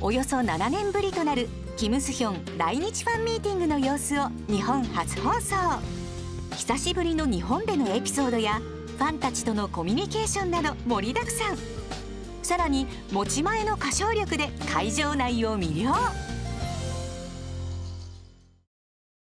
およそ7年ぶりとなるキム・スヒョン来日ファンミーティングの様子を日本初放送。久しぶりの日本でのエピソードやファンたちとのコミュニケーションなど盛りだくさん。さらに持ち前の歌唱力で会場内を魅了。